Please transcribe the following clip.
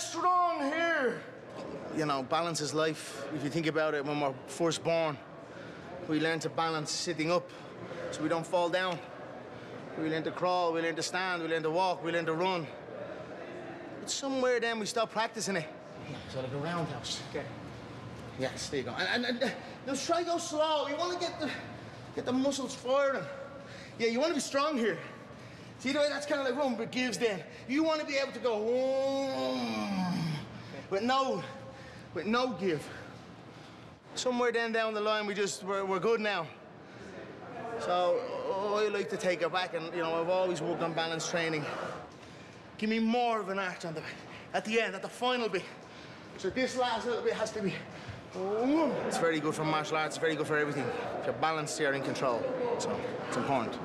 strong here. You know, balance is life. If you think about it, when we're first born, we learn to balance sitting up so we don't fall down. We learn to crawl, we learn to stand, we learn to walk, we learn to run. But somewhere then we stop practicing it. Yeah, so like a roundhouse. Okay. Yes, there you go. And, and, and uh, now try go slow. You want to get the get the muscles firing. Yeah, you want to be strong here. See that's kind of like room, but gives then. You want to be able to go home with no with no give. Somewhere then down the line, we just we're, we're good now. So oh, I like to take it back, and you know I've always worked on balance training. Give me more of an arch on the at the end, at the final bit. So this last little bit has to be. Oh. It's very good for martial arts. Very good for everything. If you're balanced, you're in control. So it's important.